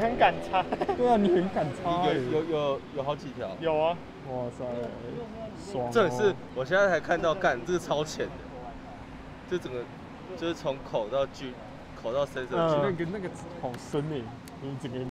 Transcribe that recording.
很敢插，对啊，你很敢插，有有有有好几条，有啊，哇塞，爽，这也是我现在才看到，干这是超浅的，这整个就是从口到距，口到身上，那个那个好深呢，你整个。